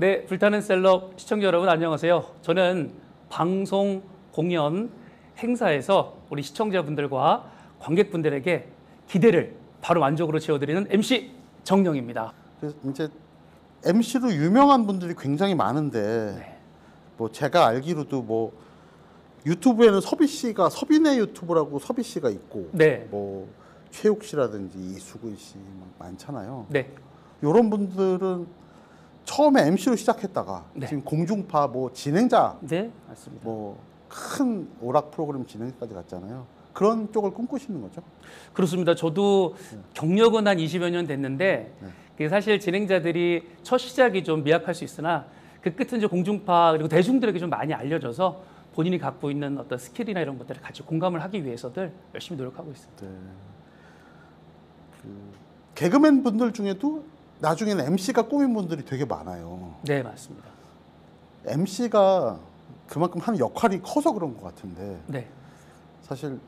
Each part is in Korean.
네, 불타는 셀럽 시청자 여러분 안녕하세요. 저는 방송, 공연, 행사에서 우리 시청자분들과 관객분들에게 기대를 바로 만족으로 채워드리는 MC 정영입니다. 그래서 이제 MC로 유명한 분들이 굉장히 많은데 네. 뭐 제가 알기로도 뭐 유튜브에는 서비 씨가 서비네 유튜브라고 서비 씨가 있고 네, 뭐 최욱 씨라든지 이수근 씨막 많잖아요. 네, 이런 분들은 처음에 MC로 시작했다가 네. 지금 공중파 뭐 진행자 네, 맞습니다. 뭐 큰 오락 프로그램 진행까지 갔잖아요. 그런 쪽을 꿈꾸시는 거죠? 그렇습니다. 저도 경력은 한 20여 년 됐는데 네. 그게 사실 진행자들이 첫 시작이 좀 미약할 수 있으나 그 끝은 이제 공중파 그리고 대중들에게 좀 많이 알려져서 본인이 갖고 있는 어떤 스킬이나 이런 것들을 같이 공감을 하기 위해서들 열심히 노력하고 있습니다. 네. 그 개그맨 분들 중에도 나중에는 MC가 꾸민 분들이 되게 많아요. 네, 맞습니다. MC가 그만큼 하는 역할이 커서 그런 것 같은데 네, 사실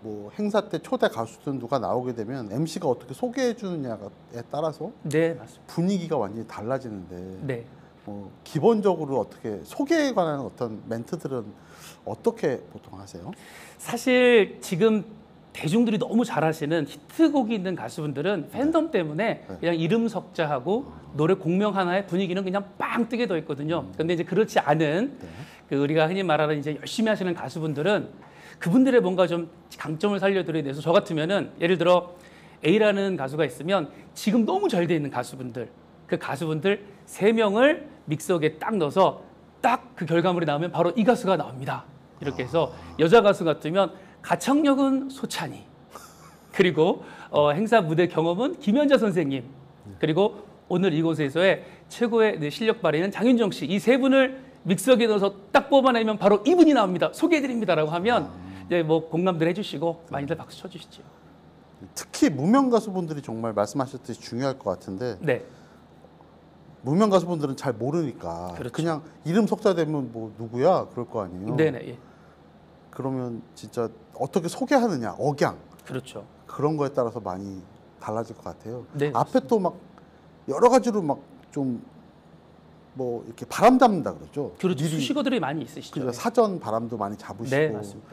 뭐 행사 때 초대 가수든 누가 나오게 되면 MC가 어떻게 소개해 주느냐에 따라서 네, 맞습니다. 분위기가 완전히 달라지는데 네. 뭐 기본적으로 어떻게 소개에 관한 어떤 멘트들은 어떻게 보통 하세요? 사실 지금 대중들이 너무 잘하시는 히트곡이 있는 가수분들은 팬덤 때문에 네. 그냥 이름 석자하고 노래 공명 하나에 분위기는 그냥 빵 뜨게 돼 있거든요. 근데 이제 그렇지 않은 네. 그 우리가 흔히 말하는 이제 열심히 하시는 가수분들은 그분들의 뭔가 좀 강점을 살려드려야 돼서 저 같으면은 예를 들어 A라는 가수가 있으면 지금 너무 잘 돼 있는 가수분들 그 가수분들 세 명을 믹서기에 딱 넣어서 딱 그 결과물이 나오면 바로 이 가수가 나옵니다. 이렇게 해서 여자 가수 같으면 가창력은 소찬이. 그리고 어, 행사 무대 경험은 김현자 선생님. 그리고 오늘 이곳에서의 최고의 네, 실력 발휘는 장윤정 씨. 이 세 분을 믹서기에 넣어서 딱 뽑아내면 바로 이분이 나옵니다. 소개해드립니다라고 하면 이제 뭐 공감들 해주시고 많이들 박수 쳐주시죠. 특히 무명 가수분들이 정말 말씀하셨듯이 중요할 것 같은데 네. 무명 가수분들은 잘 모르니까 그렇죠. 그냥 이름 석자 되면 뭐 누구야? 그럴 거 아니에요. 네네 예. 그러면 진짜 어떻게 소개하느냐 억양. 그렇죠. 그런 거에 따라서 많이 달라질 것 같아요. 네, 앞에 또 막 여러 가지로 막 좀 뭐 이렇게 바람 잡는다 그러죠. 그렇죠. 미리. 수식어들이 많이 있으시죠. 그래서 사전 바람도 많이 잡으시고. 네 맞습니다.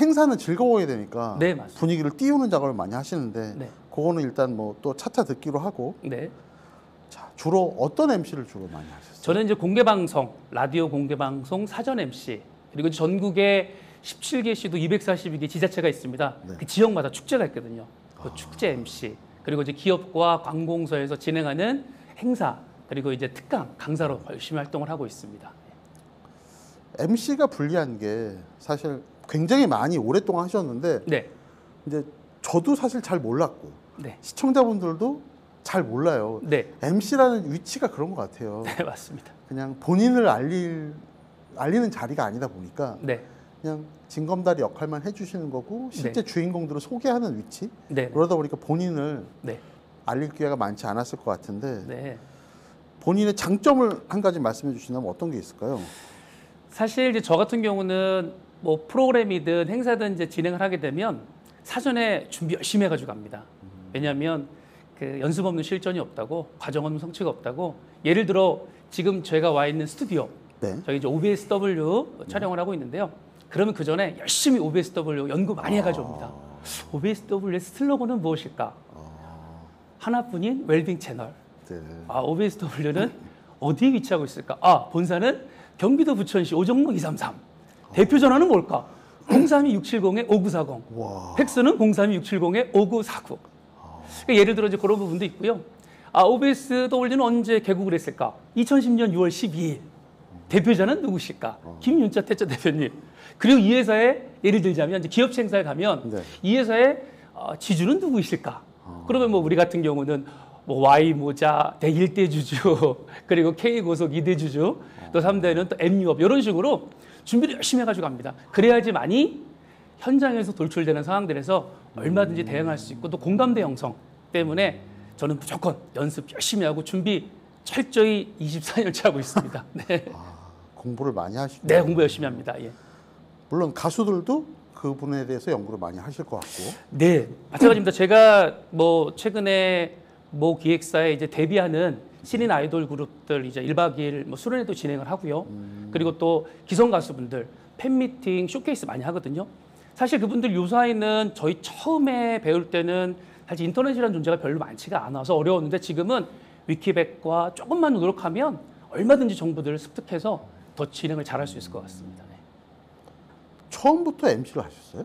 행사는 즐거워야 되니까 네, 맞습니다. 분위기를 띄우는 작업을 많이 하시는데 네. 그거는 일단 뭐 또 차차 듣기로 하고. 네. 자 주로 어떤 MC를 주로 많이 하셨어요? 저는 이제 공개 방송, 라디오 공개 방송 사전 MC 그리고 전국에 17개 시도 242개 지자체가 있습니다. 네. 그 지역마다 축제가 있거든요. 그 축제 MC 그리고 이제 기업과 관공서에서 진행하는 행사 그리고 이제 특강 강사로 열심히 활동을 하고 있습니다. MC가 불리한 게 사실 굉장히 많이 오랫동안 하셨는데 네, 이제 저도 사실 잘 몰랐고 네, 시청자분들도 잘 몰라요. 네, MC라는 위치가 그런 것 같아요. 네 맞습니다. 그냥 본인을 알릴 알리는 자리가 아니다 보니까 네, 그냥 징검다리 역할만 해주시는 거고 실제 주인공들을 소개하는 위치 네, 그러다 보니까 본인을 네, 알릴 기회가 많지 않았을 것 같은데 네. 본인의 장점을 한 가지 말씀해 주신다면 어떤 게 있을까요? 사실 이제 저 같은 경우는 뭐 프로그램이든 행사든 이제 진행을 하게 되면 사전에 준비 열심히 해가지고 갑니다. 왜냐하면 그 연습 없는 실전이 없다고 과정 없는 성취가 없다고 예를 들어 지금 제가 와 있는 스튜디오 네. 저희 이제 OBSW 촬영을 하고 있는데요. 그러면 그 전에 열심히 OBSW 연구 많이 해가지고 옵니다. OBSW의 슬로건은 무엇일까? 하나뿐인 웰빙 채널. 네. 아, OBSW는 어디에 위치하고 있을까? 아, 본사는 경기도 부천시 오정로 233. 대표 전화는 뭘까? 032-670에 5940. 와. 팩스는 032-670에 5949. 그러니까 예를 들어 이제 그런 부분도 있고요. 아, OBSW는 언제 개국을 했을까? 2010년 6월 12일. 대표자는 누구실까? 김윤자 태자 대표님. 그리고 이 회사에 예를 들자면 이제 기업체 행사에 가면 네. 이 회사의 어, 지주는 누구이실까? 그러면 뭐 우리 같은 경우는 뭐 Y 모자 대일대 주주 그리고 K 고속 2대 주주 또 3대는 또 M 유업 이런 식으로 준비를 열심히 해가지고 갑니다. 그래야지만이 현장에서 돌출되는 상황들에서 얼마든지 대응할 수 있고 또 공감대 형성 때문에 저는 무조건 연습 열심히 하고 준비 철저히 24년째 하고 있습니다. 네, 아, 공부를 많이 하시고 네 공부 열심히 합니다. 예. 물론 가수들도 그 분에 대해서 연구를 많이 하실 것 같고 네, 마찬가지입니다. 제가 뭐 최근에 모 기획사에 이제 데뷔하는 신인 아이돌 그룹들 이제 1박 2일 뭐 수련회도 진행을 하고요. 그리고 또 기성 가수분들 팬미팅, 쇼케이스 많이 하거든요. 사실 그분들 요사이는 저희 처음에 배울 때는 사실 인터넷이라는 존재가 별로 많지가 않아서 어려웠는데 지금은 위키백과 조금만 노력하면 얼마든지 정보들을 습득해서 더 진행을 잘할 수 있을 것 같습니다. 네. 처음부터 MC를 하셨어요?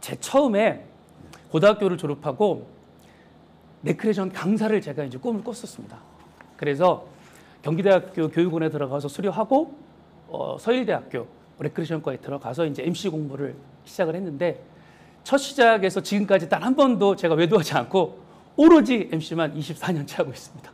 제 처음에 고등학교를 졸업하고 레크레이션 강사를 제가 이제 꿈을 꿨었습니다. 그래서 경기대학교 교육원에 들어가서 수료하고 어, 서일대학교 레크레이션과에 들어가서 이제 MC 공부를 시작을 했는데 첫 시작에서 지금까지 단 한 번도 제가 외도하지 않고 오로지 MC만 24년째 하고 있습니다.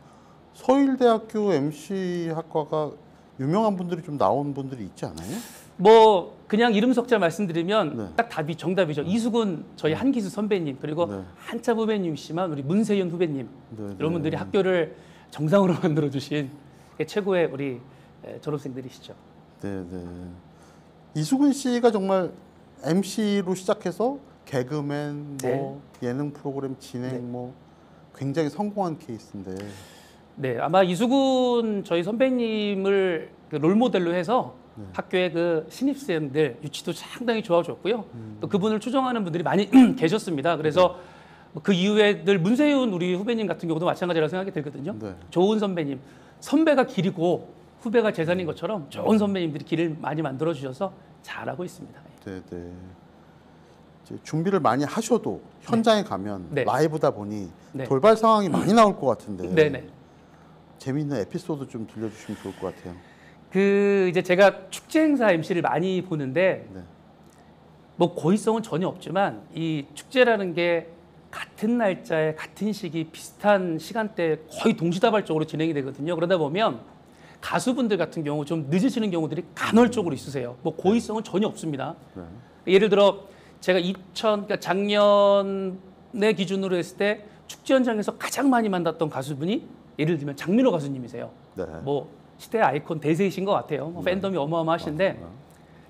서일대학교 MC 학과가 유명한 분들이 좀 나온 분들이 있지 않아요? 뭐 그냥 이름 석자 말씀드리면 네. 딱 답이 정답이죠. 이수근 저희 한기수 선배님 그리고 네. 한참 후배님이시지만 우리 문세윤 후배님 네, 이런 분들이 학교를 정상으로 만들어 주신 최고의 우리 에, 졸업생들이시죠. 네, 네. 이수근 씨가 정말 MC로 시작해서 개그맨, 뭐 예능 프로그램 진행, 네. 뭐 굉장히 성공한 케이스인데. 네, 아마 이수근 저희 선배님을 그 롤모델로 해서 네. 학교의 그 신입생들 유치도 상당히 좋아졌고요. 음. 또 그분을 추종하는 분들이 많이 계셨습니다. 그래서 네. 그 이후에 늘 문세윤 우리 후배님 같은 경우도 마찬가지라고 생각이 들거든요. 네. 좋은 선배님, 선배가 길이고 후배가 재산인 것처럼 좋은 선배님들이 길을 많이 만들어 주셔서 잘하고 있습니다. 네, 네. 준비를 많이 하셔도 현장에 가면 네. 라이브다 보니 네. 돌발 상황이 많이 나올 것 같은데. 네, 네. 재미있는 에피소드 좀 들려주시면 좋을 것 같아요. 그 이제 제가 축제 행사 MC를 많이 보는데 네. 뭐 고의성은 전혀 없지만 이 축제라는 게 같은 날짜에 같은 시기 비슷한 시간대에 거의 동시다발적으로 진행이 되거든요. 그러다 보면 가수분들 같은 경우 좀 늦으시는 경우들이 간헐적으로 있으세요. 뭐 고의성은 전혀 없습니다. 네. 예를 들어 제가 2000 그러니까 작년의 기준으로 했을 때 축제 현장에서 가장 많이 만났던 가수분이 예를 들면 장민호 가수님이세요. 네. 뭐 시대 아이콘 대세이신 것 같아요. 뭐 팬덤이 어마어마하신데.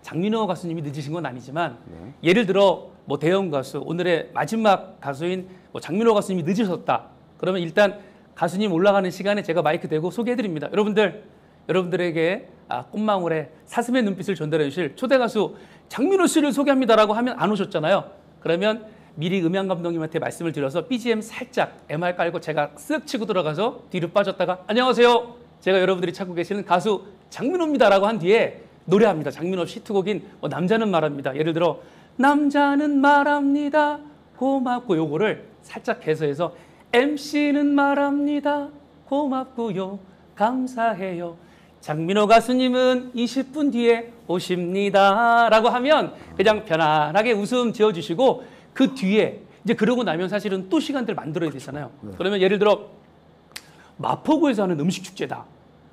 장민호 가수님이 늦으신 건 아니지만 네. 예를 들어 뭐 대형 가수 오늘의 마지막 가수인 뭐 장민호 가수님이 늦으셨다. 그러면 일단 가수님 올라가는 시간에 제가 마이크 대고 소개해드립니다. 여러분들 여러분들에게 아, 꽃망울에 사슴의 눈빛을 전달해 주실 초대 가수 장민호 씨를 소개합니다라고 하면 안 오셨잖아요. 그러면 미리 음향 감독님한테 말씀을 드려서 BGM 살짝 MR 깔고 제가 쓱 치고 들어가서 뒤로 빠졌다가 안녕하세요. 제가 여러분들이 찾고 계시는 가수 장민호입니다라고 한 뒤에 노래합니다. 장민호 히트곡인 뭐 남자는 말합니다. 예를 들어 남자는 말합니다. 고맙고 요거를 살짝 개서해서 MC는 말합니다. 고맙고요. 감사해요. 장민호 가수님은 20분 뒤에 오십니다. 라고 하면 그냥 편안하게 웃음 지어주시고 그 뒤에 이제 그러고 나면 사실은 또 시간들 만들어야 되잖아요. 그러면 예를 들어 마포구에서 하는 음식 축제다.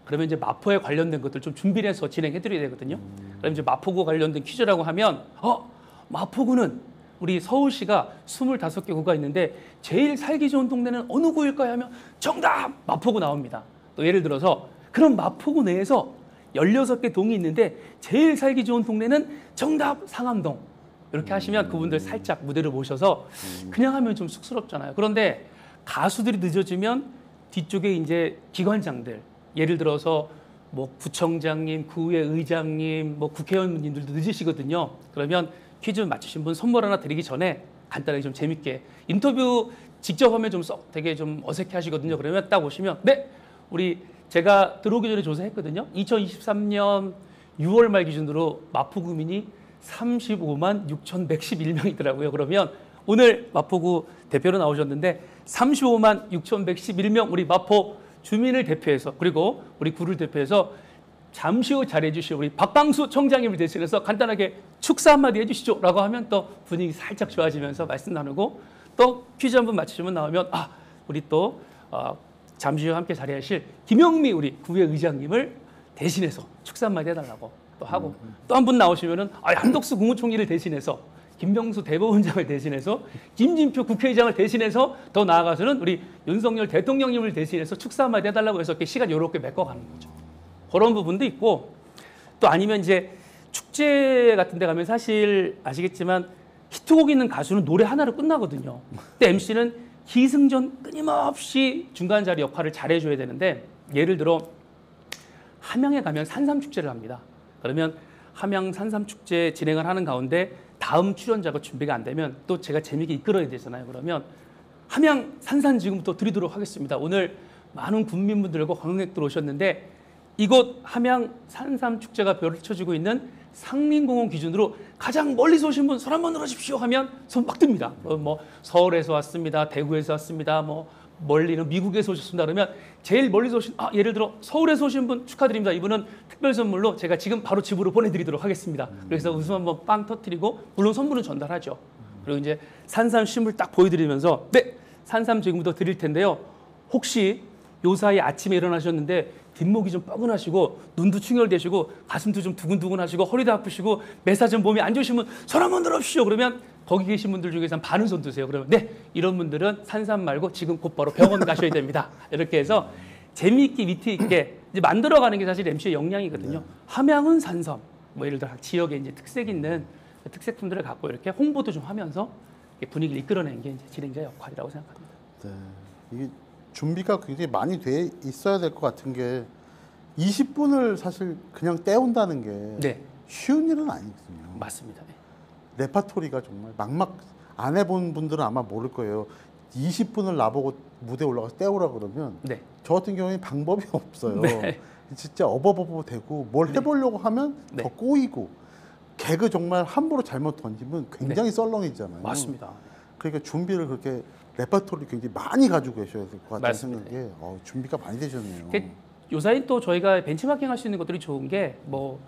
그러면 이제 마포에 관련된 것들 좀 준비를 해서 진행해 드려야 되거든요. 그럼 이제 마포구 관련된 퀴즈라고 하면 어, 마포구는 우리 서울시가 25개 구가 있는데 제일 살기 좋은 동네는 어느 구일까요? 하면 정답! 마포구 나옵니다. 또 예를 들어서 그럼 마포구 내에서 16개 동이 있는데 제일 살기 좋은 동네는 정답 상암동. 이렇게 하시면 그분들 살짝 무대를 모셔서 그냥 하면 좀 쑥스럽잖아요. 그런데 가수들이 늦어지면 뒤쪽에 이제 기관장들 예를 들어서 뭐 구청장님, 구의 의장님, 뭐 국회의원님들도 늦으시거든요. 그러면 퀴즈 맞추신 분 선물 하나 드리기 전에 간단하게 좀 재밌게 인터뷰 직접 하면 좀 썩 되게 좀 어색해 하시거든요. 그러면 딱 오시면 네, 우리 제가 들어오기 전에 조사했거든요. 2023년 6월 말 기준으로 마포 구민이 35만 6,111명이더라고요. 그러면 오늘 마포구 대표로 나오셨는데 35만 6,111명 우리 마포 주민을 대표해서 그리고 우리 구를 대표해서 잠시 후 잘해 주실 우리 박방수 청장님을 대신해서 간단하게 축사 한마디 해주시죠 라고 하면 또 분위기 살짝 좋아지면서 말씀 나누고 또 퀴즈 한 번 맞추시면 나오면 아 우리 또 어, 잠시 후 함께 자리하실 김영미 우리 구의 의장님을 대신해서 축사 한마디 해달라고 또 하고 또 한 분 나오시면은 아, 한덕수 국무총리를 대신해서 김병수 대법원장을 대신해서 김진표 국회의장을 대신해서 더 나아가서는 우리 윤석열 대통령님을 대신해서 축사 한마디 해달라고 해서 이렇게 시간 요렇게 메꿔가는 거죠. 그런 부분도 있고 또 아니면 이제 축제 같은 데 가면 사실 아시겠지만 히트곡 있는 가수는 노래 하나로 끝나거든요. 근데 MC는 기승전 끊임없이 중간 자리 역할을 잘해줘야 되는데 예를 들어 함양에 가면 산삼 축제를 합니다. 그러면 함양 산삼 축제 진행을 하는 가운데 다음 출연자가 준비가 안 되면 또 제가 재미있게 이끌어야 되잖아요. 그러면 함양 산산 지금부터 드리도록 하겠습니다. 오늘 많은 국민분들과 관광객들 오셨는데 이곳 함양 산삼 축제가 펼쳐지고 있는 상림공원 기준으로 가장 멀리서 오신 분 손 한번 들어주십시오 하면 손 막 듭니다. 어, 뭐 서울에서 왔습니다, 대구에서 왔습니다, 뭐 멀리는 미국에서 오셨습니다. 그러면 제일 멀리서 오신 아 예를 들어 서울에서 오신 분 축하드립니다. 이분은 특별 선물로 제가 지금 바로 집으로 보내드리도록 하겠습니다. 그래서 웃음 한번 빵 터트리고 물론 선물은 전달하죠. 그리고 이제 산삼 심을 딱 보여드리면서 네 산삼 지금부터 드릴 텐데요. 혹시 요 사이 아침에 일어나셨는데 뒷목이 좀 뻐근하시고 눈도 충혈되시고 가슴도 좀 두근두근하시고 허리도 아프시고 매사 좀 몸이 안 좋으시면 손 한번 들어주시오 그러면 거기 계신 분들 중에서 한 반은 손 드세요 그러면 네 이런 분들은 산삼 말고 지금 곧바로 병원 가셔야 됩니다 이렇게 해서 재미있게 위트 있게 이제 만들어가는 게 사실 MC의 역량이거든요 함양은 산삼 뭐 예를 들어 각 지역에 이제 특색 있는 그 특색품들을 갖고 이렇게 홍보도 좀 하면서 분위기를 이끌어내는 게 이제 진행자 역할이라고 생각합니다. 네. 이게 준비가 굉장히 많이 돼 있어야 될 것 같은 게 20분을 사실 그냥 때운다는 게 네 쉬운 일은 아니거든요. 맞습니다. 네. 레파토리가 정말 막막 안 해본 분들은 아마 모를 거예요. 20분을 나보고 무대 에 올라가서 때우라 그러면 네. 저 같은 경우에 방법이 없어요. 네. 진짜 어버버버 되고 뭘 해보려고 하면 네. 더 꼬이고 개그 정말 함부로 잘못 던지면 굉장히 썰렁해지잖아요. 맞습니다. 그러니까 준비를 그렇게 레파토리 굉장히 많이 가지고 계셔야 될 것 같다는 맞습니다. 생각에 어, 준비가 많이 되셨네요. 그 요사이 또 저희가 벤치마킹 할 수 있는 것들이 좋은 게뭐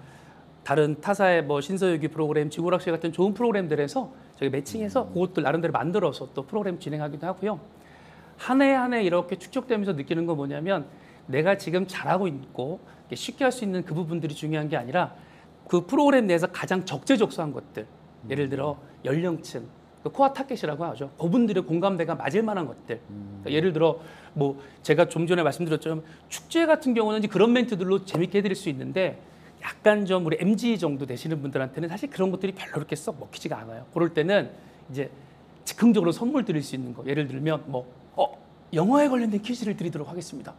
다른 타사의 뭐 신서유기 프로그램, 지구오락실 같은 좋은 프로그램들에서 저희 매칭해서 그것들 나름대로 만들어서 또 프로그램 진행하기도 하고요. 한 해 한 해 이렇게 축적되면서 느끼는 건 뭐냐면 내가 지금 잘하고 있고 쉽게 할 수 있는 그 부분들이 중요한 게 아니라 그 프로그램 내에서 가장 적재적소한 것들 예를 들어 연령층 그 core target이라고 하죠. 그분들의 공감대가 맞을 만한 것들. 그러니까 예를 들어 뭐 제가 좀 전에 말씀드렸지만 축제 같은 경우는 그런 멘트들로 재밌게 해드릴 수 있는데 약간 좀 우리 MZ 정도 되시는 분들한테는 사실 그런 것들이 별로 그렇게 썩 먹히지가 않아요 그럴 때는 이제 즉흥적으로 선물 드릴 수 있는 거 예를 들면 뭐 어, 영화에 관련된 퀴즈를 드리도록 하겠습니다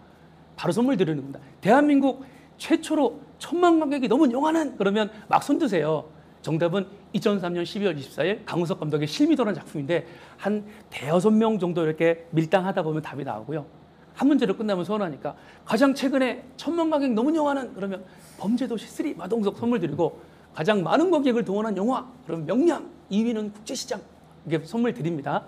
바로 선물 드리는 겁니다. 대한민국 최초로 천만 관객이 넘은 영화는 그러면 막 손 드세요. 정답은 2003년 12월 24일 강우석 감독의 실미도라는 작품인데 한 대여섯 명 정도 이렇게 밀당하다 보면 답이 나오고요. 한 문제로 끝나면 서운하니까 가장 최근에 천만 관객 넘은 영화는 그러면 범죄도시 3 마동석 선물 드리고 가장 많은 관객을 동원한 영화 그러면 명량 2위는 국제시장 이게 선물 드립니다.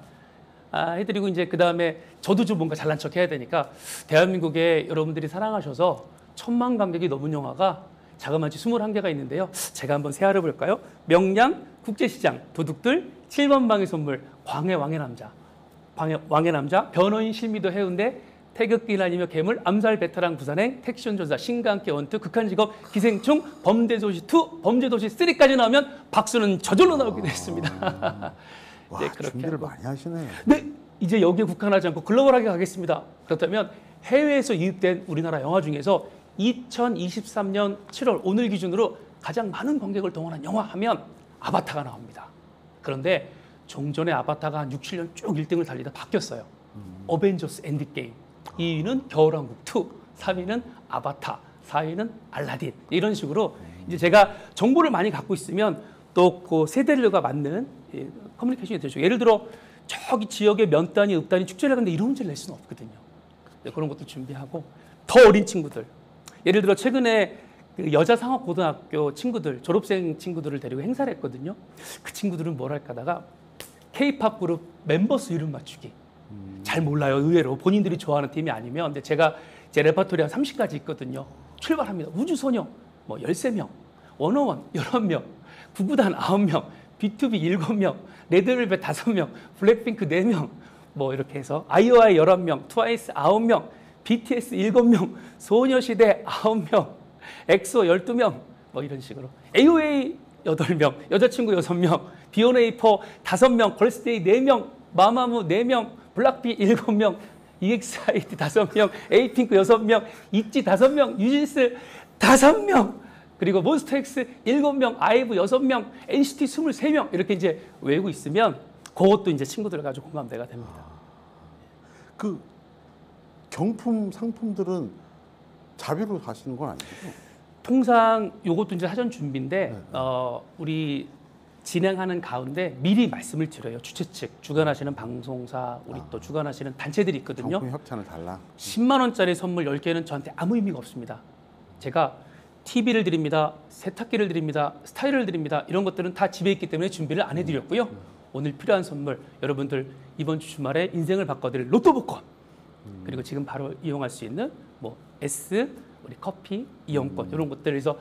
아, 해드리고 이제 그 다음에 저도 좀 뭔가 잘난 척 해야 되니까 대한민국에 여러분들이 사랑하셔서 천만 관객이 넘은 영화가 자그마치 21개가 있는데요. 제가 한번 세알해 볼까요? 명량, 국제시장, 도둑들, 7번 방의 선물, 광해 왕의 남자, 광해 왕의 남자, 변호인 실미도 해운대, 태극기 날리며 괴물, 암살 베테랑 부산행, 택시온 조사, 신강계 원투, 극한직업, 기생충, 범죄도시 2, 범죄도시 3까지 나오면 박수는 저절로 나오게 됐습니다. 와 이제 그렇게 준비를 하고. 많이 하시네요. 네, 이제 여기에 국한하지 않고 글로벌하게 가겠습니다. 그렇다면 해외에서 유입된 우리나라 영화 중에서 2023년 7월 오늘 기준으로 가장 많은 관객을 동원한 영화 하면 아바타가 나옵니다. 그런데 종전에 아바타가 한 6, 7년 쭉 1등을 달리다 바뀌었어요. 어벤져스 엔드게임. 2위는 겨울왕국 2, 3위는 아바타, 4위는 알라딘. 이런 식으로 이제 제가 정보를 많이 갖고 있으면 또 그 세대들과 맞는 예, 커뮤니케이션이 되죠. 예를 들어 저기 지역의 면 단위, 읍 단위 축제를 하는데 이런 문제를 낼 수는 없거든요. 네, 그런 것도 준비하고 더 어린 친구들. 예를 들어 최근에 그 여자 상업 고등학교 친구들, 졸업생 친구들을 데리고 행사를 했거든요. 그 친구들은 뭘 할까 하다가 K-팝 그룹 멤버스 이름 맞추기. 잘 몰라요. 의외로 본인들이 좋아하는 팀이 아니면 근데 제가 제 레퍼토리가 30가지 있거든요. 출발합니다. 우주소녀 뭐 13명, 워너원 11명, 구구단 9명, B2B 7명, 레드벨벳 5명, 블랙핑크 4명 뭐 이렇게 해서 아이오아이 11명, 트와이스 9명, BTS 7명, 소녀시대 9명, 엑소 12명 뭐 이런 식으로 AOA 8명, 여자친구 6명, B1A4 5명, 걸스데이 4명, 마마무 4명, 블락비 7명, EXID 5명, 에이핑크 6명, ITZY 5명, 뉴진스 5명, 그리고 몬스타엑스 7명, 아이브 6명, NCT 23명 이렇게 이제 외우고 있으면 그것도 이제 친구들 가지고 공감대가 됩니다. 그 경품 상품들은 자비로 하시는 건 아니죠? 통상 요것도 이제 사전 준비인데 네. 어, 우리 진행하는 가운데 미리 말씀을 드려요. 주최 측 주관하시는 방송사 우리 또 주관하시는 단체들이 있거든요. 협찬을 달라. 10만 원짜리 선물 10개는 저한테 아무 의미가 없습니다. 제가 TV를 드립니다. 세탁기를 드립니다. 스타일을 드립니다. 이런 것들은 다 집에 있기 때문에 준비를 안 해드렸고요. 오늘 필요한 선물 여러분들 이번 주 주말에 인생을 바꿔드릴 로또 복권 그리고 지금 바로 이용할 수 있는 뭐 S 우리 커피 이용권 이런 것들 그래서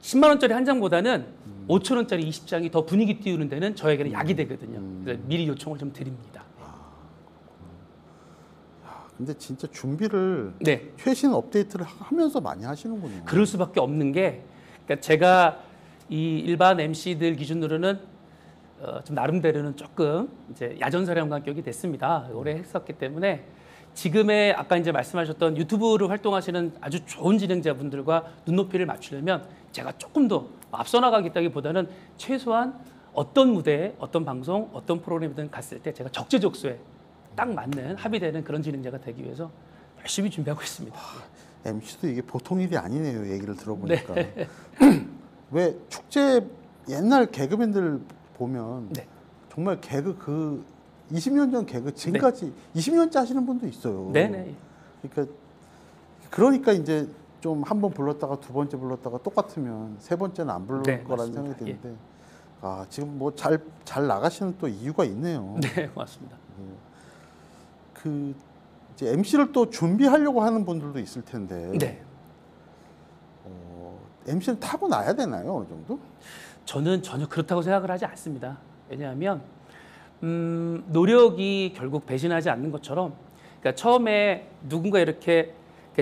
10만 원짜리 한 장보다는 5천 원짜리 20장이 더 분위기 띄우는 데는 저에게는 약이 되거든요. 그래서 미리 요청을 좀 드립니다. 근데 진짜 준비를 네. 최신 업데이트를 하면서 많이 하시는군요. 그럴 수밖에 없는 게 그러니까 제가 이 일반 MC들 기준으로는 어, 좀 나름대로는 조금 이제 야전사령관격이 됐습니다. 오래 했었기 때문에 지금의 아까 이제 말씀하셨던 유튜브를 활동하시는 아주 좋은 진행자분들과 눈높이를 맞추려면 제가 조금 더 앞서 나가겠다기보다는 최소한 어떤 무대에 어떤 방송 어떤 프로그램이든 갔을 때 제가 적재적소에 딱 맞는 합의되는 그런 진행자가 되기 위해서 열심히 준비하고 있습니다. MC도 이게 보통 일이 아니네요. 얘기를 들어보니까. 왜 축제 옛날 개그맨들 보면 네. 정말 개그 그 20년 전 개그 지금까지 20년째 하시는 분도 있어요. 네네. 그러니까 그러니까 이제 좀 한 번 불렀다가 두 번째 불렀다가 똑같으면 세 번째는 안 부를 네, 거라는 맞습니다. 생각이 드는데 아 지금 뭐 잘 잘 나가시는 또 이유가 있네요. 네, 고맙습니다. 그 이제 MC를 또 준비하려고 하는 분들도 있을 텐데 네. 어, MC를 타고 나야 되나요 어느 정도? 저는 전혀 그렇다고 생각을 하지 않습니다. 왜냐하면 음, 노력이 결국 배신하지 않는 것처럼 그러니까 처음에 누군가 이렇게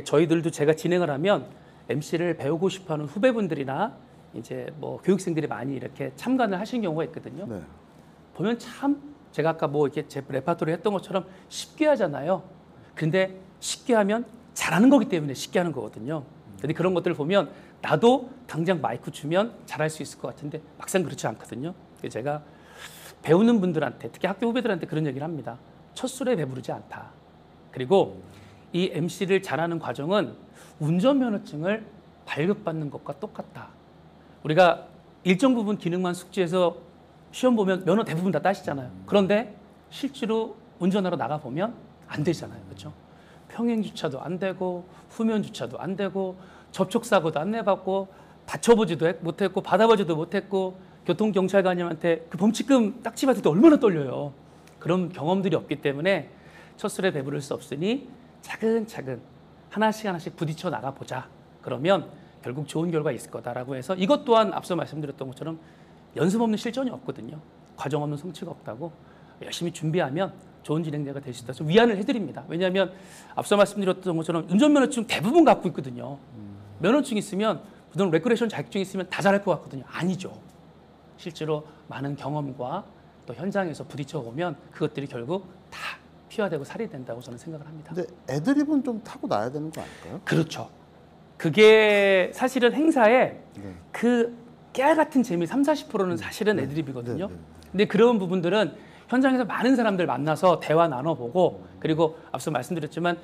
저희들도 제가 진행을 하면 MC를 배우고 싶어하는 후배분들이나 이제 뭐 교육생들이 많이 이렇게 참관을 하시는 경우가 있거든요. 네. 보면 참 제가 아까 뭐 이렇게 제 레파토리 했던 것처럼 쉽게 하잖아요. 근데 쉽게 하면 잘하는 거기 때문에 쉽게 하는 거거든요. 근데 그런 것들을 보면 나도 당장 마이크 주면 잘할 수 있을 것 같은데 막상 그렇지 않거든요. 제가 배우는 분들한테 특히 학교 후배들한테 그런 얘기를 합니다. 첫 술에 배부르지 않다. 그리고 이 MC를 잘하는 과정은 운전면허증을 발급받는 것과 똑같다. 우리가 일정 부분 기능만 숙지해서 시험 보면 면허 대부분 다 따시잖아요. 그런데 실제로 운전하러 나가 보면 안 되잖아요. 그렇죠? 평행 주차도 안 되고 후면 주차도 안 되고 접촉 사고도 안 내봤고 다쳐보지도 했- 못했고 받아보지도 못했고 교통 경찰관님한테 그 범칙금 딱지 받을 때 얼마나 떨려요. 그런 경험들이 없기 때문에 첫 술에 배부를 수 없으니 차근차근 하나씩 하나씩 부딪혀 나가 보자. 그러면 결국 좋은 결과 있을 거다라고 해서 이것 또한 앞서 말씀드렸던 것처럼 연습 없는 실전이 없거든요. 과정 없는 성취가 없다고 열심히 준비하면 좋은 진행자가 될 수 있다. 서 위안을 해드립니다. 왜냐하면 앞서 말씀드렸던 것처럼 운전면허증 대부분 갖고 있거든요. 면허증 있으면 무슨 레크레이션 자격증 있으면 다 잘할 것 같거든요. 아니죠. 실제로 많은 경험과 또 현장에서 부딪혀 보면 그것들이 결국 다 피화되고 살이 된다고 저는 생각을 합니다. 근데 애드립은 좀 타고 나야 되는 거 아닐까요? 그렇죠. 그게 사실은 행사에 네. 그 깨알 같은 재미 3, 40%는 사실은 애드립이거든요. 네, 네. 근데 그런 부분들은 현장에서 많은 사람들 만나서 대화 나눠보고 그리고 앞서 말씀드렸지만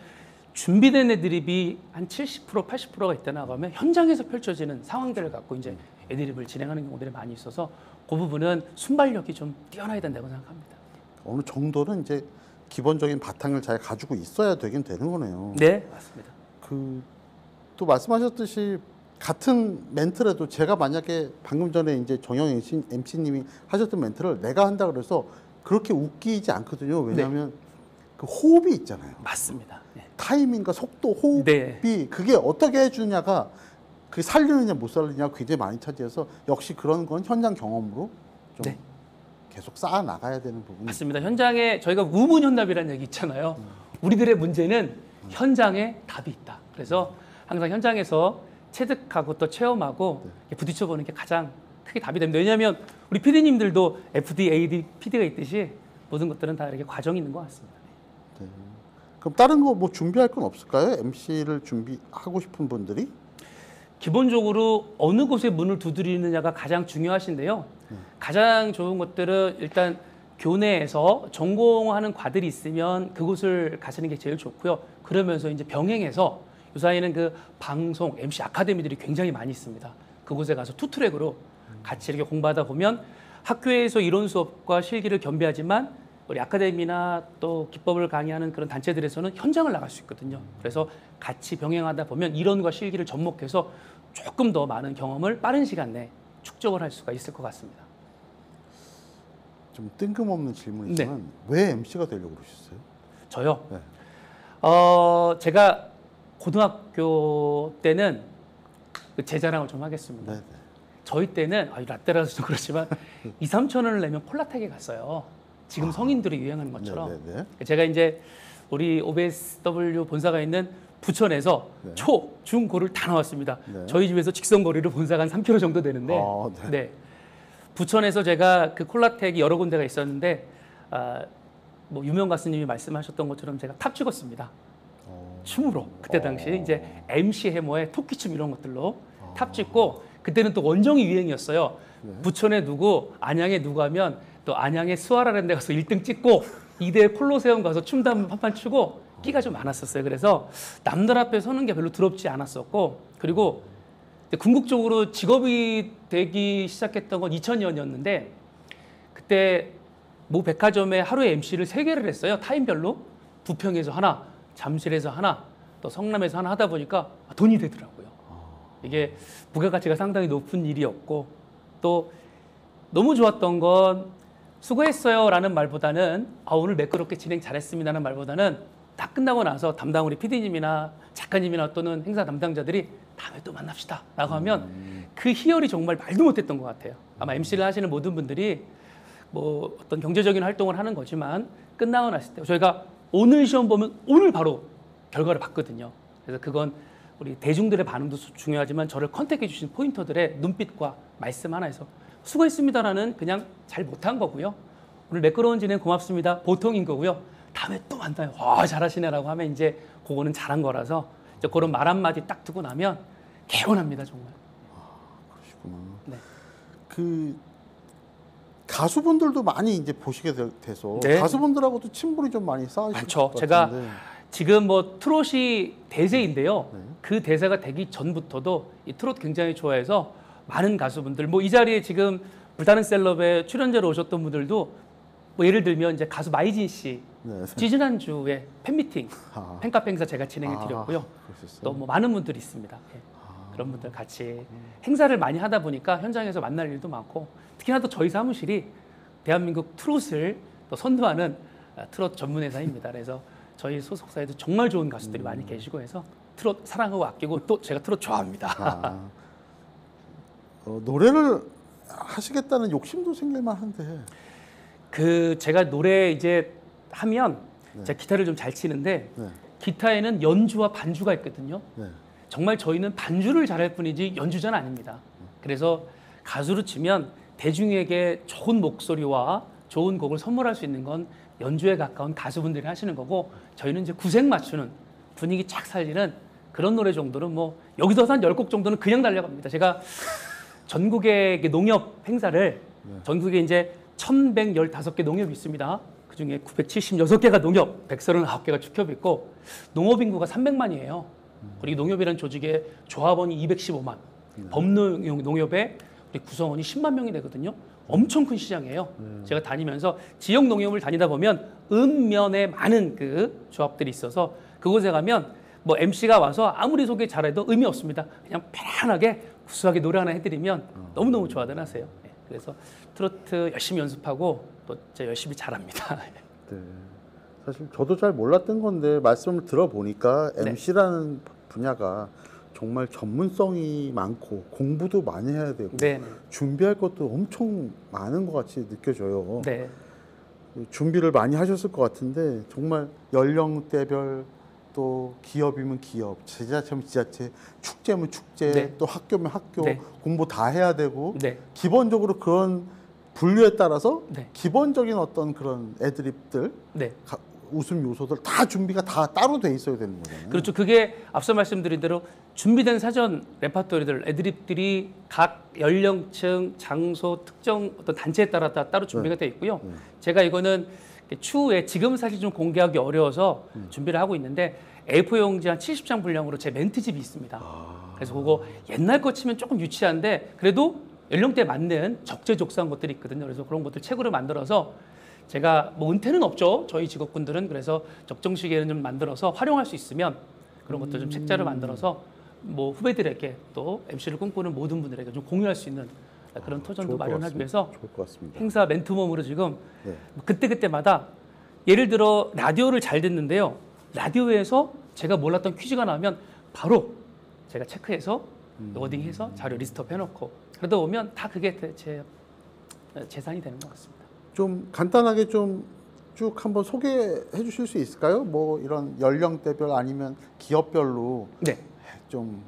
준비된 애드립이 한 70% 80%가 있다나 그러면 현장에서 펼쳐지는 상황들을 갖고 이제 애드립을 진행하는 경우들이 많이 있어서 그 부분은 순발력이 좀 뛰어나야 된다고 생각합니다. 어느 정도는 이제 기본적인 바탕을 잘 가지고 있어야 되긴 되는 거네요. 네, 맞습니다. 그 또 말씀하셨듯이 같은 멘트라도 제가 만약에 방금 전에 이제 정영 MC, MC님이 하셨던 멘트를 내가 한다 그래서 그렇게 웃기지 않거든요. 왜냐하면 그 호흡이 있잖아요. 맞습니다. 네. 타이밍과 속도, 호흡이 네. 그게 어떻게 해주냐가 그 살리느냐 못 살리냐 굉장히 많이 차지해서 역시 그런 건 현장 경험으로 좀 네. 계속 쌓아 나가야 되는 부분이 맞습니다. 현장에 저희가 우문현답이라는 얘기 있잖아요. 우리들의 문제는 현장에 답이 있다. 그래서 항상 현장에서 체득하고 또 체험하고 이렇게 부딪혀보는 게 가장 크게 답이 됩니다. 왜냐하면 우리 PD님들도 FD, AD, PD가 있듯이 모든 것들은 다 이렇게 과정이 있는 것 같습니다. 그럼 다른 거 뭐 준비할 건 없을까요? MC를 준비하고 싶은 분들이 기본적으로 어느 곳에 문을 두드리느냐가 가장 중요하신데요. 가장 좋은 것들은 일단 교내에서 전공하는 과들이 있으면 그곳을 가시는 게 제일 좋고요. 그러면서 이제 병행해서 요사이는 그 방송 MC 아카데미들이 굉장히 많이 있습니다. 그곳에 가서 투트랙으로 같이 이렇게 공부하다 보면 학교에서 이론 수업과 실기를 겸비하지만 우리 아카데미나 또 기법을 강의하는 그런 단체들에서는 현장을 나갈 수 있거든요. 그래서 같이 병행하다 보면 이론과 실기를 접목해서 조금 더 많은 경험을 빠른 시간 내에 축적을 할 수가 있을 것 같습니다. 좀 뜬금없는 질문이지만 왜 MC가 되려고 그러셨어요? 저요. 네. 어, 제가 고등학교 때는 그제 자랑을 좀 하겠습니다. 네, 네. 저희 때는 아, 라떼라서 좀 그렇지만 2, 3천 원을 내면 콜라텍에 갔어요. 지금 성인들이 유행하는 것처럼. 아. 네, 네, 제가 이제 우리 OBSW 본사가 있는 부천에서 네. 초, 중, 고를 다 나왔습니다. 네. 저희 집에서 직선 거리로 본사가 한 3km 정도 되는데 아, 네. 네. 부천에서 제가 그 콜라텍이 여러 군데가 있었는데 아, 뭐 유명 가수님이 말씀하셨던 것처럼 제가 탑 찍었습니다. 어. 춤으로 그때 당시 어. 이제 MC 해머의 토끼춤 이런 것들로 탑 찍고 그때는 또 원정이 유행이었어요. 네. 부천에 누구, 안양에 누구 하면 또 안양에 스와라랜드 가서 1등 찍고 이대 콜로세움 가서 춤도 한번 판판 추고 끼가 좀 많았었어요. 그래서 남들 앞에 서는 게 별로 두렵지 않았었고 그리고 궁극적으로 직업이 되기 시작했던 건 2000년이었는데 그때 모 백화점에 하루에 MC를 세 개를 했어요. 타임별로 부평에서 하나, 잠실에서 하나, 또 성남에서 하나 하다 보니까 돈이 되더라고요. 이게 부가가치가 상당히 높은 일이었고 또 너무 좋았던 건 수고했어요 라는 말보다는 아 오늘 매끄럽게 진행 잘했습니다 라는 말보다는 딱 끝나고 나서 담당 우리 PD님이나 작가님이나 또는 행사 담당자들이 다음에 또 만납시다 라고 하면 그 희열이 정말 말도 못했던 것 같아요. 아마 MC를 하시는 모든 분들이 뭐 어떤 경제적인 활동을 하는 거지만 끝나고 났을 때 저희가 오늘 시험 보면 오늘 바로 결과를 봤거든요. 그래서 그건 우리 대중들의 반응도 수- 중요하지만 저를 컨택해 주신 포인터들의 눈빛과 말씀 하나에서 수고했습니다라는 그냥 잘 못한 거고요. 오늘 매끄러운 진행 고맙습니다. 보통인 거고요. 다음에 또 만나요. 와 잘하시네라고 하면 이제 그거는 잘한 거라서 이제 그런 말 한마디 딱 듣고 나면 개운합니다 정말. 그러시구나. 네. 그 가수분들도 많이 이제 보시게 되- 돼서 네. 가수분들하고도 친분이 좀 많이 많죠. 것 제가 같은데. 지금 뭐 트롯이 대세인데요. 네. 그 대세가 되기 전부터도 이 트롯 굉장히 좋아해서 많은 가수분들 뭐 이 자리에 지금 불타는 셀럽에 출연자로 오셨던 분들도 뭐 예를 들면 이제 가수 마이진 씨 네. 지지난 주에 팬미팅 아. 팬카페 행사 제가 진행해 드렸고요. 아, 그러셨어요? 또뭐 많은 분들이 있습니다. 예. 그런 분들 같이 행사를 많이 하다 보니까 현장에서 만날 일도 많고 특히나 또 저희 사무실이 대한민국 트롯을 또 선도하는 아, 트롯 전문 회사입니다. 그래서 저희 소속사에도 정말 좋은 가수들이 많이 계시고 해서 트롯 사랑하고 아끼고 또 제가 트롯 좋아합니다. 아. 어, 노래를 하시겠다는 욕심도 생길만 한데 그 제가 노래 이제 하면 네. 제가 기타를 좀 잘 치는데 네. 기타에는 연주와 반주가 있거든요. 네. 정말 저희는 반주를 잘할 뿐이지 연주자는 아닙니다. 그래서 가수로 치면 대중에게 좋은 목소리와 좋은 곡을 선물할 수 있는 건 연주에 가까운 가수분들이 하시는 거고 저희는 이제 구색 맞추는 분위기 착 살리는 그런 노래 정도는 뭐 여기서 한 10곡 정도는 그냥 달려갑니다. 제가 전국의 그 농협 행사를 전국에 이제 1115개 농협이 있습니다. 그 중에 976개가 농협, 139개가 축협이 있고 농업 인구가 300만이에요. 그리고 농협이라는 조직의 조합원이 215만, 법농 농협에 우리 구성원이 10만 명이 되거든요. 엄청 큰 시장이에요. 제가 다니면서 지역 농협을 다니다 보면 읍면에 많은 그 조합들이 있어서 그곳에 가면 뭐 MC가 와서 아무리 소개 잘해도 의미 없습니다. 그냥 편안하게 구수하게 노래 하나 해드리면 너무너무 좋아들 하세요. 예, 그래서 트로트 열심히 연습하고 또 제가 열심히 잘합니다. 네. 사실 저도 잘 몰랐던 건데 말씀을 들어보니까 네. MC라는 분야가 정말 전문성이 많고 공부도 많이 해야 되고 네, 준비할 것도 엄청 많은 것 같이 느껴져요. 네, 준비를 많이 하셨을 것 같은데 정말 연령대별 또 기업이면 기업, 지자체면 지자체, 축제면 축제, 네. 또 학교면 학교 네. 공부 다 해야 되고 네, 기본적으로 그런 분류에 따라서 네. 기본적인 어떤 그런 애드립들 네. 가- 웃음 요소들 다 준비가 다 따로 돼 있어야 되는 거잖아요. 그렇죠. 그게 앞서 말씀드린 대로 준비된 사전 레파토리들, 애드립들이 각 연령층, 장소, 특정 어떤 단체에 따라 다 따로 준비가 돼 있고요. 네. 제가 이거는 추후에 지금 사실 좀 공개하기 어려워서 준비를 하고 있는데 A4 용지 한 70장 분량으로 제 멘트집이 있습니다. 아. 그래서 그거 옛날 거 치면 조금 유치한데 그래도 연령대에 맞는 적재적소한 것들이 있거든요. 그래서 그런 것들 책으로 만들어서 제가 뭐 은퇴는 없죠. 저희 직업군들은 그래서 적정시계는 좀 만들어서 활용할 수 있으면 그런 것들 좀 책자를 만들어서 뭐 후배들에게 또 MC를 꿈꾸는 모든 분들에게 좀 공유할 수 있는 그런 토전도 아, 것 마련하기. 위해서. 행사 멘토mom으로 지금 네. 그때 그때마다 예를 들어 라디오를 잘 듣는데요. 라디오에서 제가 몰랐던 퀴즈가 나오면 바로 제가 체크해서 음. wording해서 자료 list up 해놓고 그러다 보면 다 그게 제 재산이 되는 것 같습니다. 좀 간단하게 좀 쭉 한번 소개해 주실 수 있을까요? 뭐 이런 연령대별 아니면 기업별로 네. 좀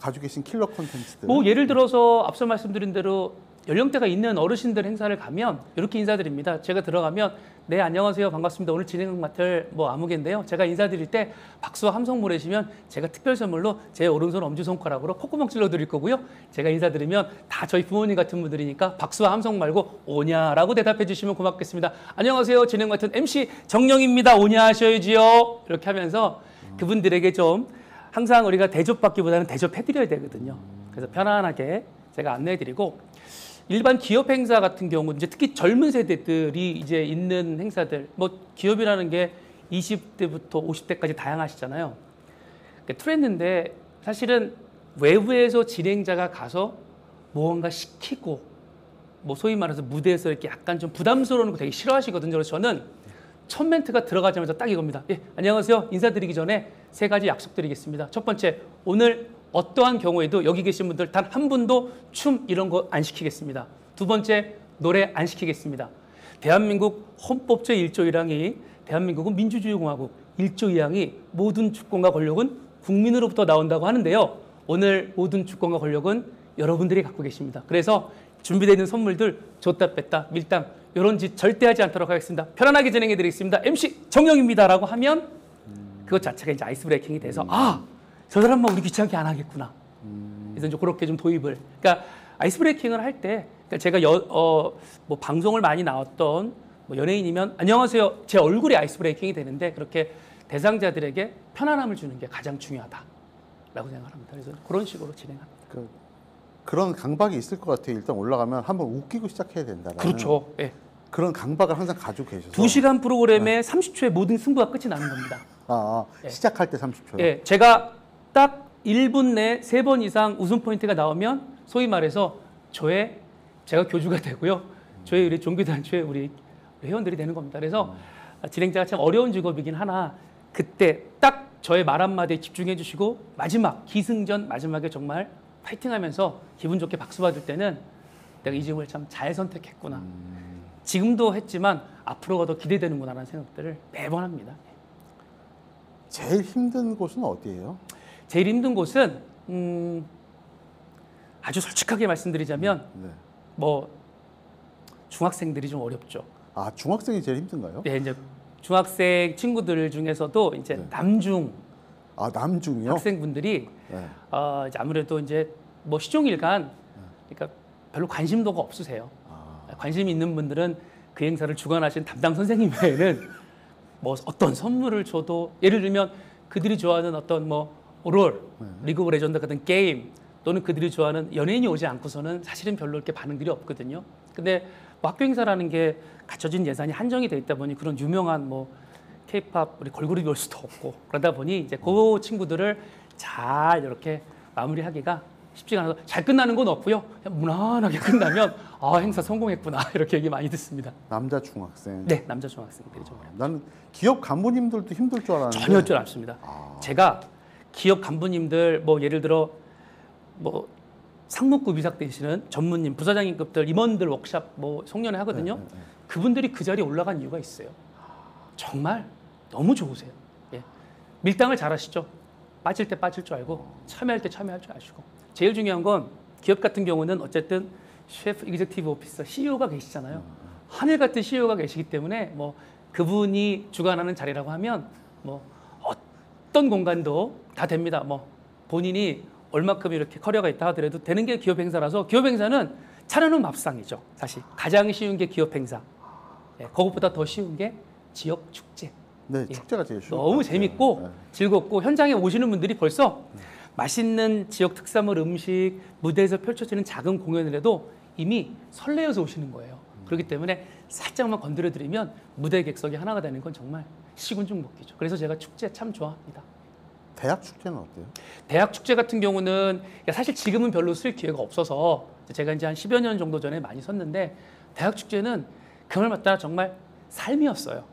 가지고 계신 킬러 콘텐츠들. 뭐 예를 들어서 앞서 말씀드린 대로 연령대가 있는 어르신들 행사를 가면 이렇게 인사드립니다. 제가 들어가면 네 안녕하세요 반갑습니다. 오늘 진행 맡을 뭐 아무개인데요. 제가 인사드릴 때 박수와 함성 보내시면 제가 특별 선물로 제 오른손 엄지 손가락으로 콧구멍 찔러 드릴 거고요. 제가 인사드리면 다 저희 부모님 같은 분들이니까 박수와 함성 말고 오냐라고 대답해 주시면 고맙겠습니다. 안녕하세요 진행 맡은 MC 정영입니다. 오냐 하셔야지요. 이렇게 하면서 그분들에게 좀 항상 우리가 대접받기보다는 대접해드려야 되거든요. 그래서 편안하게 제가 안내해드리고 일반 기업 행사 같은 경우 이제 특히 젊은 세대들이 이제 있는 행사들 뭐 기업이라는 게 20대부터 50대까지 다양하시잖아요. 그러니까 트렌드인데 사실은 외부에서 진행자가 가서 무언가 시키고 뭐 소위 말해서 무대에서 이렇게 약간 좀 부담스러운 거 되게 싫어하시거든요. 그래서 저는 첫 멘트가 들어가자마자 딱 이겁니다. 예, 안녕하세요. 인사드리기 전에 세 가지 약속드리겠습니다. 첫 번째, 오늘 어떠한 경우에도 여기 계신 분들 단 한 분도 춤 이런 거 안 시키겠습니다. 두 번째, 노래 안 시키겠습니다. 대한민국 헌법 제1조 1항이 대한민국은 민주주의 공화국 1조 2항이 모든 주권과 권력은 국민으로부터 나온다고 하는데요. 오늘 모든 주권과 권력은 여러분들이 갖고 계십니다. 그래서 준비되어 있는 선물들 줬다 뺐다 밀당 이런 짓 절대 하지 않도록 하겠습니다. 편안하게 진행해 드리겠습니다. MC 정영입니다라고 하면 그것 자체가 이제 아이스 브레이킹이 돼서 아, 저 사람만 우리 귀찮게 안 하겠구나. 그래서 이제 그렇게 좀 도입을 그러니까 아이스 브레이킹을 할때 그러니까 제가 여, 어, 뭐 방송을 많이 나왔던 뭐 연예인이면 안녕하세요. 제 얼굴이 아이스 브레이킹이 되는데 그렇게 대상자들에게 편안함을 주는 게 가장 중요하다라고 생각합니다. 그래서 그런 식으로 진행합니다. 그, 그런 강박이 있을 것 같아요. 일단 올라가면 한번 웃기고 시작해야 된다. 그렇죠. 예. 그런 강박을 항상 가지고 계셔서. 두 시간 프로그램에 30초에 모든 승부가 끝이 나는 겁니다. 아, 아, 예. 시작할 때 30초. 예, 제가 딱 1분 내세번 이상 웃음 포인트가 나오면 소위 말해서 저의 제가 교주가 되고요. 저희 우리 종교단체의 우리 회원들이 되는 겁니다. 그래서 진행자가 참 어려운 직업이긴 하나 그때 딱 저의 말 한마디에 집중해 주시고 마지막 기승전 마지막에 정말 파이팅하면서 기분 좋게 박수 받을 때는 내가 이 직업을 참 잘 선택했구나. 지금도 했지만 앞으로가 더 기대되는구나라는 생각들을 매번 합니다. 제일 힘든 곳은 어디예요? 제일 힘든 곳은 음, 아주 솔직하게 말씀드리자면 네. 뭐 중학생들이 좀 어렵죠. 아, 중학생이 제일 힘든가요? 네, 이제 중학생 친구들 중에서도 이제 네. 남중 아, 남중이요? 학생분들이 네. 어, 이제 아무래도 이제 뭐 시종일관 그러니까 별로 관심도가 없으세요. 아, 관심 있는 분들은 그 행사를 주관하신 담당 선생님 외에는 뭐 어떤 선물을 줘도 예를 들면 그들이 좋아하는 어떤 뭐 롤, 리그 오브 레전드 같은 게임 또는 그들이 좋아하는 연예인이 오지 않고서는 사실은 별로 이렇게 반응들이 없거든요. 근데 뭐 학교 행사라는 게 갖춰진 예산이 한정이 돼 있다 보니 그런 유명한 뭐 케이팝 우리 걸그룹이 올 수도 없고 그러다 보니 이제 그 친구들을 잘 이렇게 마무리하기가 쉽지가 않아서 잘 끝나는 건 없고요. 그냥 무난하게 끝나면 아 행사 성공했구나 이렇게 얘기 많이 듣습니다. 남자 중학생. 네 남자 중학생들이 좀 아, 나는 기업 간부님들도 힘들 줄 알았는데. 전혀 줄 않습니다. 아. 제가 기업 간부님들 뭐 예를 들어 뭐 상무급 이상 되시는 전무님, 부사장님급들 임원들 워크샵 뭐 송년회 하거든요. 네, 네, 네. 그분들이 그 자리에 올라간 이유가 있어요. 정말 너무 좋으세요. 예. 밀당을 잘하시죠. 빠질 때 빠질 줄 알고 참여할 때 참여할 줄 아시고 제일 중요한 건 기업 같은 경우는 어쨌든 chief executive officer CEO가 계시잖아요. 하늘 같은 CEO가 계시기 때문에 뭐 그분이 주관하는 자리라고 하면 뭐 어떤 공간도 다 됩니다. 뭐 본인이 얼마큼 이렇게 커리어가 있다 하더라도 되는 게 기업 행사라서 기업 행사는 차려놓은 밥상이죠. 사실 가장 쉬운 게 기업 행사. 예, 그것보다 더 쉬운 게 지역 축제. 네, 예. 축제가 제일 쉬운 너무. 재밌고 네. 즐겁고 현장에 오시는 분들이 벌써 맛있는 지역 특산물 음식 무대에서 펼쳐지는 작은 공연을 해도 이미 설레어서 오시는 거예요. 그렇기 때문에 살짝만 건드려 드리면 무대 객석이 하나가 되는 건 정말 시군중 먹기죠. 그래서 제가 축제 참 좋아합니다. 대학 축제는 어때요? 대학 축제 같은 경우는 사실 지금은 별로 쓸 기회가 없어서 제가 이제 한 10여 년 정도 전에 많이 섰는데 대학 축제는 그말 맞다 정말 삶이었어요.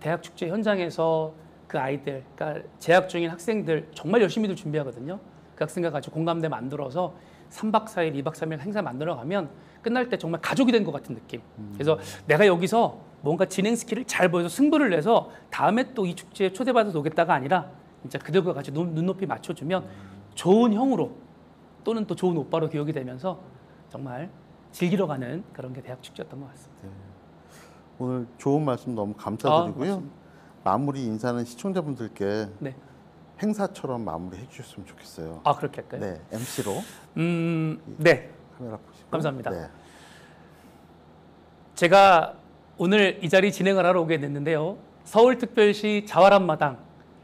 대학 축제 현장에서 그 아이들, 그러니까 재학 중인 학생들 정말 열심히들 준비하거든요. 그 학생과 같이 공감대 만들어서 3박 4일, 2박 3일 행사 만들어 가면 끝날 때 정말 가족이 된 것 같은 느낌. 그래서 내가 여기서 뭔가 진행 스킬을 잘 보여서 승부를 내서 다음에 또 이 축제에 초대받아서 오겠다가 아니라 진짜 그들과 같이 눈, 눈높이 맞춰주면 좋은 형으로 또는 또 좋은 오빠로 기억이 되면서 정말 즐기러 가는 그런 게 대학 축제였던 것 같습니다. 오늘 좋은 말씀 너무 아, 감사드리고요. 고맙습니다. 마무리 인사는 시청자분들께 네. 행사처럼 마무리 해 주셨으면 좋겠어요. 아 그렇게 할까요? 네, MC로 음, 네. 카메라 보시고. 감사합니다. 네. 제가 오늘 이 자리 진행을 하러 오게 됐는데요. 서울특별시 자활한마당,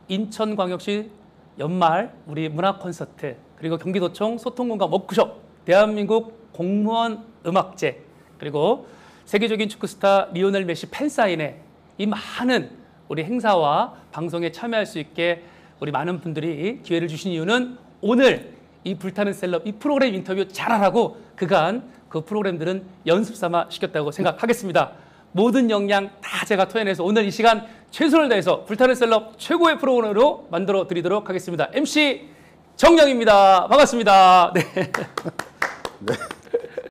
인천광역시 연말 우리 문화 콘서트, 그리고 경기도청 소통공감 워크숍, 대한민국 공무원 음악제, 그리고 세계적인 축구 스타 리오넬 메시 팬사인회 이 많은 우리 행사와 방송에 참여할 수 있게 우리 많은 분들이 기회를 주신 이유는 오늘 이 불타는 셀럽 이 프로그램 인터뷰 잘하라고 그간 그 프로그램들은 연습 삼아 시켰다고 생각하겠습니다. 모든 역량 다 제가 토해내서 오늘 이 시간 최선을 다해서 불타는 셀럽 최고의 프로그램으로 만들어 드리도록 하겠습니다. MC 정영입니다. 반갑습니다. 네. 네.